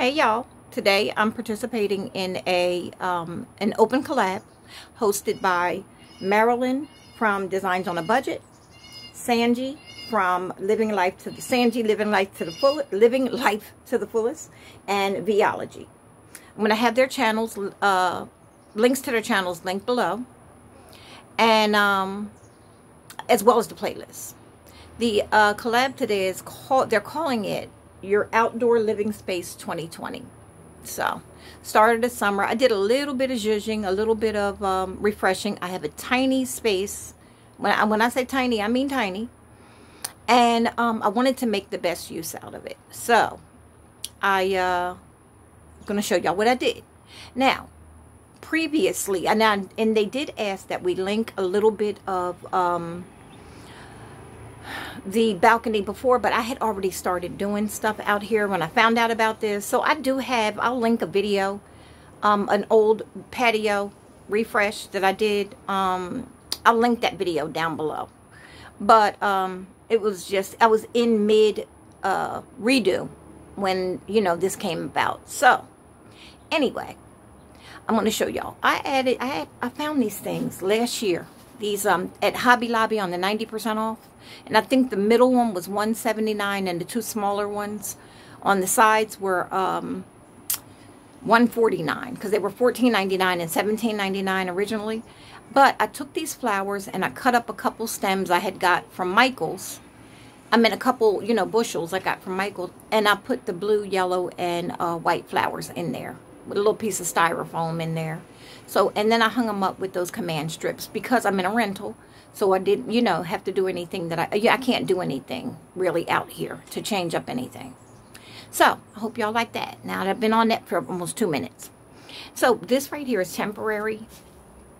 Hey y'all, today I'm participating in a um, an open collab hosted by Marilyn from Designs on a Budget, Shangie from Living Life to the Shangie Living Life to the Full Living Life to the Fullest, and Veeology. I'm to have their channels, uh, links to their channels linked below, and um, as well as the playlist. The uh, collab today is called, they're calling it Your Outdoor Living Space 2020. So, started the summer. I did a little bit of zhuzhing, a little bit of um, refreshing. I have a tiny space. When I, when I say tiny, I mean tiny. And um, I wanted to make the best use out of it. So, I, uh, going to show y'all what I did. Now, previously, and, I, and they did ask that we link a little bit of um, the balcony before, but I had already started doing stuff out here when I found out about this. So I do have, I'll link a video, um, an old patio refresh that I did. Um, I'll link that video down below. But um, it was just, I was in mid uh, redo when, you know, this came about. So, anyway, I'm going to show y'all. I added, I, I found these things last year. These um at Hobby Lobby on the 90% off. And I think the middle one was 179 and the two smaller ones on the sides were um 149 because they were 14.99 and 17.99 originally. But I took these flowers and I cut up a couple stems I had got from Michaels. I mean a couple, you know, bushels I got from Michaels. And I put the blue, yellow, and uh, white flowers in there with a little piece of styrofoam in there. So, and then I hung them up with those command strips because I'm in a rental. So I didn't, you know, have to do anything that I, yeah, I can't do anything really out here to change up anything. So, I hope y'all like that. Now, I've been on that for almost two minutes. So, this right here is temporary.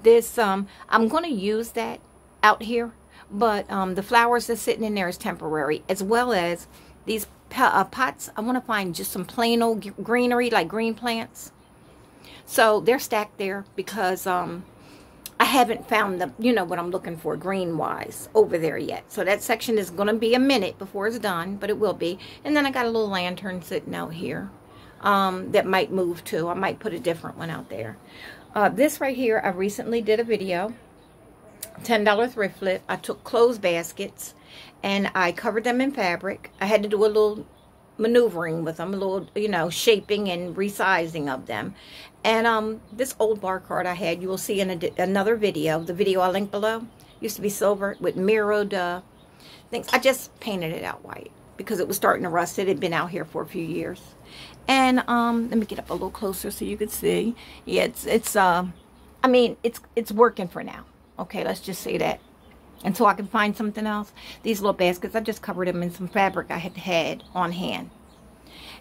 This, um, I'm going to use that out here. But um, the flowers that's sitting in there is temporary. As well as these uh, pots. I want to find just some plain old greenery, like green plants. So they're stacked there because um, I haven't found the, you know, what I'm looking for green-wise over there yet. So that section is going to be a minute before it's done, but it will be. And then I got a little lantern sitting out here um, that might move too. I might put a different one out there. Uh, this right here, I recently did a video, $10 thrift flip. I took clothes baskets and I covered them in fabric. I had to do a little maneuvering with them, a little, you know, shaping and resizing of them. And um, this old bar card I had, you will see in a, another video, the video I link below, used to be silver with mirrored uh, things. I just painted it out white because it was starting to rust. It had been out here for a few years. And um, let me get up a little closer so you can see. Yeah, it's, it's uh, I mean, it's, it's working for now. Okay, let's just say that until I can find something else. These little baskets, I just covered them in some fabric I had had on hand.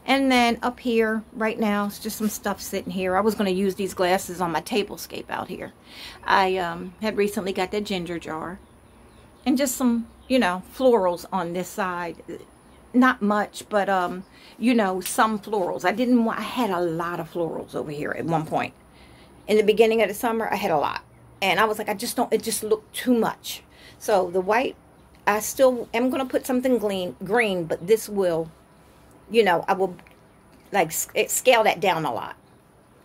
And then up here, right now, it's just some stuff sitting here. I was going to use these glasses on my tablescape out here. I um, had recently got that ginger jar. And just some, you know, florals on this side. Not much, but, um, you know, some florals. I didn't want, I had a lot of florals over here at one point. In the beginning of the summer, I had a lot. And I was like, I just don't, it just looked too much. So the white, I still am going to put something green, green, but this will, you know, I will like scale that down a lot.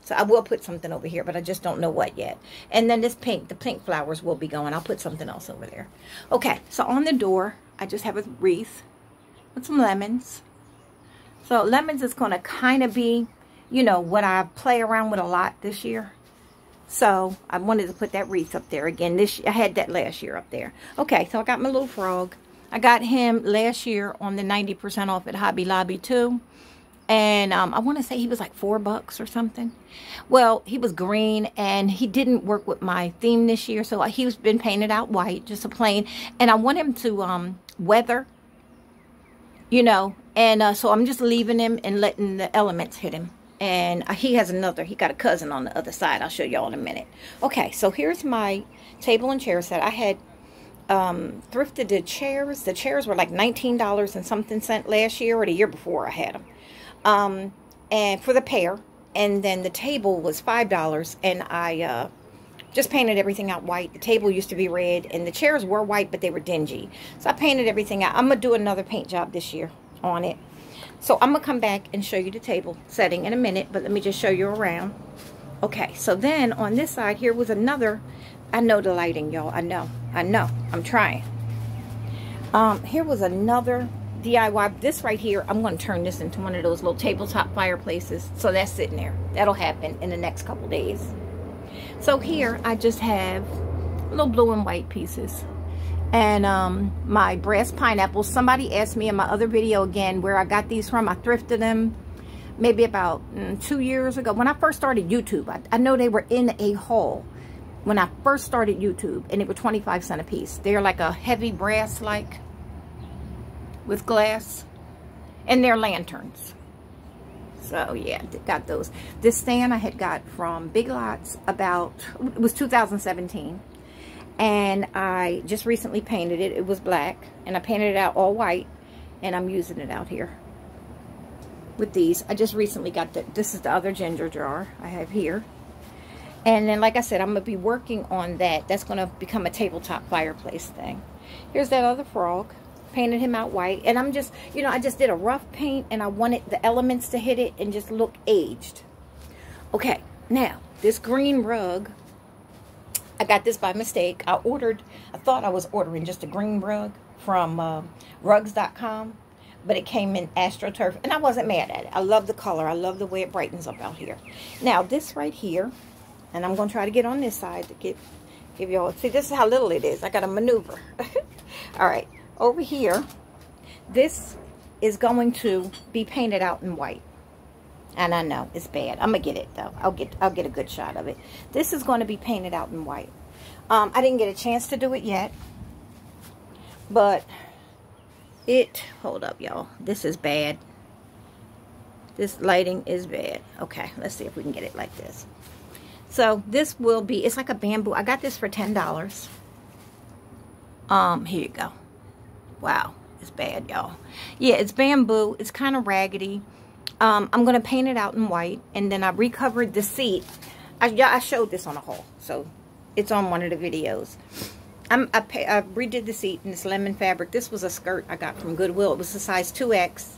So I will put something over here, but I just don't know what yet. And then this pink, the pink flowers will be going. I'll put something else over there. Okay, so on the door, I just have a wreath with some lemons. So lemons is going to kind of be, you know, what I play around with a lot this year. So I wanted to put that wreath up there again. This I had that last year up there. Okay, so I got my little frog. I got him last year on the 90% off at Hobby Lobby too. And um, I want to say he was like four bucks or something. Well, he was green and he didn't work with my theme this year. So he's been painted out white, just a plain. And I want him to um, weather, you know. And uh, so I'm just leaving him and letting the elements hit him and he has another he got a cousin on the other side. I'll show y'all in a minute. Okay so here's my table and chair set i had um, thrifted the chairs. The chairs were like $19 and something cent last year or the year before i had them um, and for the pair. And then the table was five dollars and i uh, just painted everything out white. The table used to be red and the chairs were white but they were dingy. So i painted everything out. I'm gonna do another paint job this year on it So I'm going to come back and show you the table setting in a minute, but let me just show you around. Okay, so then on this side here was another, I know the lighting, y'all. I know, I know, I'm trying. Um, here was another DIY. This right here, I'm going to turn this into one of those little tabletop fireplaces. So that's sitting there. That'll happen in the next couple days. So here, I just have little blue and white pieces and um, my brass pineapples. Somebody asked me in my other video again where I got these from. I thrifted them maybe about mm, two years ago. When I first started YouTube, I, I know they were in a haul when I first started YouTube, and they were 25 cent a piece. They're like a heavy brass like with glass, and they're lanterns. So yeah, got those. This stand I had got from Big Lots about, it was 2017 and I just recently painted it. It was black and I painted it out all white and I'm using it out here with these. I just recently got the, this is the other ginger jar I have here. And then like I said, I'm going to be working on that. That's going to become a tabletop fireplace thing. Here's that other frog. Painted him out white. And I'm just, you know, I just did a rough paint and I wanted the elements to hit it and just look aged. Okay, now this green rug I got this by mistake. I ordered, I thought I was ordering just a green rug from uh, rugs.com, but it came in AstroTurf, and I wasn't mad at it. I love the color. I love the way it brightens up out here. Now, this right here, and I'm going to try to get on this side to get, give y'all, see, this is how little it is. I got to maneuver. All right, over here, this is going to be painted out in white. And I know it's bad. I'm gonna get it though. I'll get I'll get a good shot of it. This is going to be painted out in white. Um, I didn't get a chance to do it yet, but it. Hold up, y'all. This is bad. This lighting is bad. Okay, let's see if we can get it like this. So this will be. It's like a bamboo. I got this for ten dollars. Um, here you go. Wow, it's bad, y'all. Yeah, it's bamboo. It's kind of raggedy. Um, I'm going to paint it out in white. And then I recovered the seat. I, I showed this on a haul. So it's on one of the videos. I'm, I, pay, I redid the seat in this lemon fabric. This was a skirt I got from Goodwill. It was a size 2X.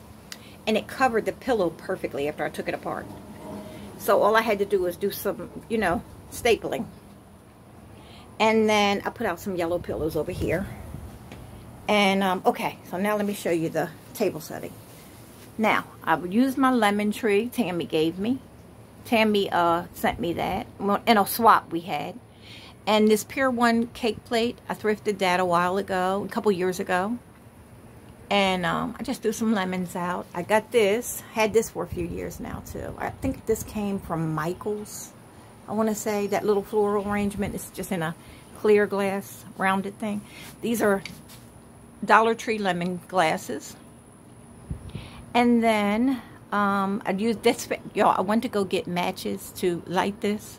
And it covered the pillow perfectly after I took it apart. So all I had to do was do some, you know, stapling. And then I put out some yellow pillows over here. And, um, okay, so now let me show you the table setting. Now, I've used my lemon tree Tammy gave me. Tammy uh, sent me that in a swap we had. And this Pier 1 cake plate, I thrifted that a while ago, a couple years ago. And um, I just threw some lemons out. I got this, had this for a few years now too. I think this came from Michael's. I want to say that little floral arrangement is just in a clear glass rounded thing. These are Dollar Tree lemon glasses. And then um, I used this, y'all, I went to go get matches to light this.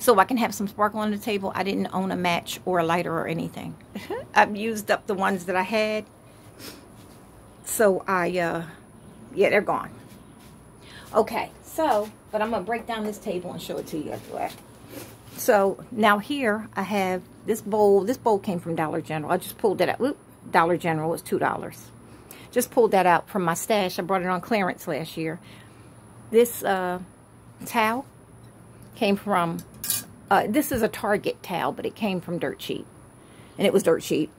So I can have some sparkle on the table. I didn't own a match or a lighter or anything. I've used up the ones that I had. So I, uh, yeah, they're gone. Okay, so, but I'm going to break down this table and show it to you after that. So now here I have this bowl. This bowl came from Dollar General. I just pulled it out. Dollar General was $2. Just pulled that out from my stash. I brought it on clearance last year. This uh, towel came from, uh, this is a Target towel, but it came from Dirt Cheap. And it was Dirt Cheap.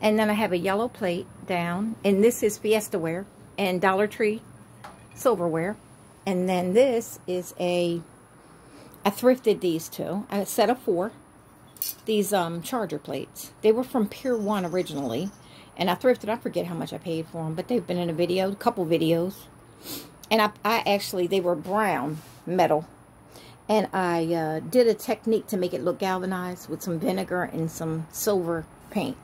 And then I have a yellow plate down. And this is Fiesta Ware and Dollar Tree silverware. And then this is a, I thrifted these two. A set of four. These um, charger plates. They were from Pier 1 originally. And I thrifted, I forget how much I paid for them, but they've been in a video, a couple videos. And I, I actually, they were brown metal. And I uh, did a technique to make it look galvanized with some vinegar and some silver paint.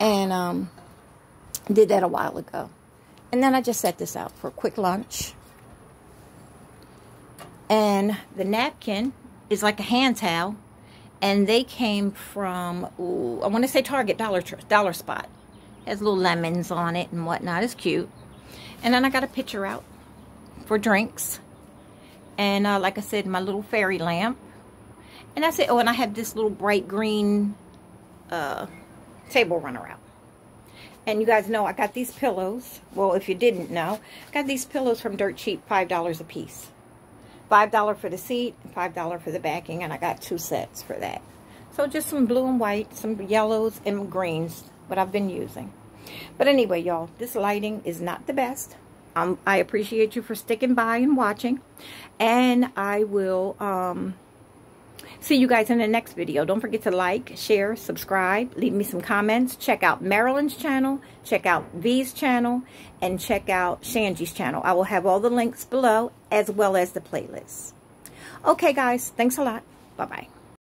And um, did that a while ago. And then I just set this out for a quick lunch. And the napkin is like a hand towel and they came from ooh, I want to say Target Dollar Dollar Spot. Has little lemons on it and whatnot. It's cute. And then I got a pitcher out for drinks. And uh, like I said, my little fairy lamp. And that's it. Oh, and I have this little bright green uh, table runner out. And you guys know I got these pillows. Well, if you didn't know, I got these pillows from Dirt Cheap, $5 a piece. $5 for the seat, $5 for the backing, and I got two sets for that. So just some blue and white, some yellows and greens, what I've been using. But anyway, y'all, this lighting is not the best. Um, I appreciate you for sticking by and watching. And I will um, see you guys in the next video. Don't forget to like, share, subscribe, leave me some comments. Check out Marilyn's channel, check out V's channel, and check out Shangie's channel. I will have all the links below as well as the playlist. Okay, guys. Thanks a lot. Bye-bye.